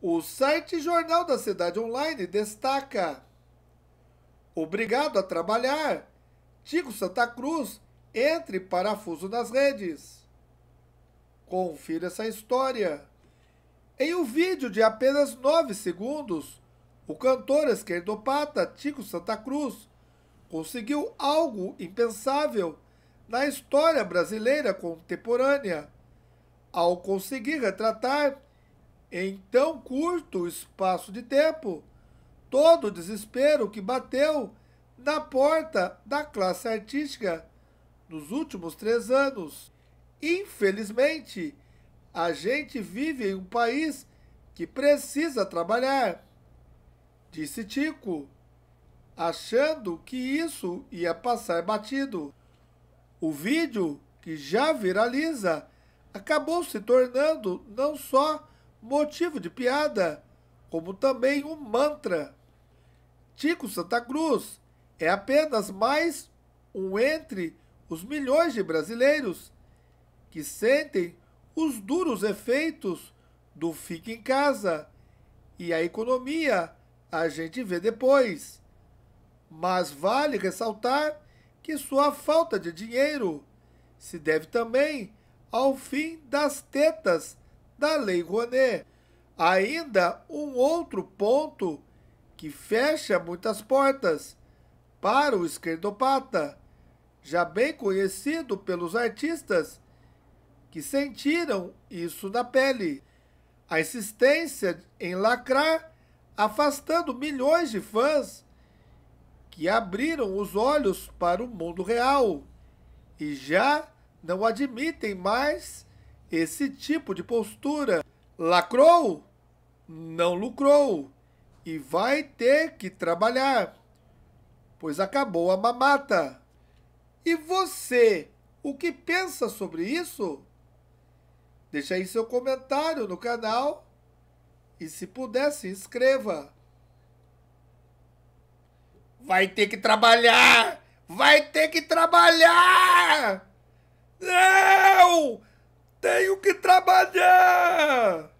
O site Jornal da Cidade Online destaca: Obrigado a trabalhar. Tico Santa Cruz entre parafuso nas redes. Confira essa história. Em um vídeo de apenas 9 segundos, o cantor esquerdopata Tico Santa Cruz conseguiu algo impensável na história brasileira contemporânea, ao conseguir retratar, em tão curto espaço de tempo, todo o desespero que bateu na porta da classe artística nos últimos três anos. Infelizmente, a gente vive em um país que precisa trabalhar, disse Tico, achando que isso ia passar batido. O vídeo, que já viraliza, acabou se tornando não só motivo de piada, como também um mantra. Tico Santa Cruz é apenas mais um entre os milhões de brasileiros que sentem os duros efeitos do fique em casa e a economia a gente vê depois. Mas vale ressaltar que sua falta de dinheiro se deve também ao fim das tetas da Lei Rouanet. Ainda um outro ponto que fecha muitas portas para o esquerdopata já bem conhecido pelos artistas que sentiram isso na pele. A insistência em lacrar, afastando milhões de fãs que abriram os olhos para o mundo real e já não admitem mais esse tipo de postura. Lacrou? Não lucrou e vai ter que trabalhar, pois acabou a mamata. E você, o que pensa sobre isso? Deixe aí seu comentário no canal e se puder se inscreva. Vai ter que trabalhar! Vai ter que trabalhar! Não! Tenho que trabalhar!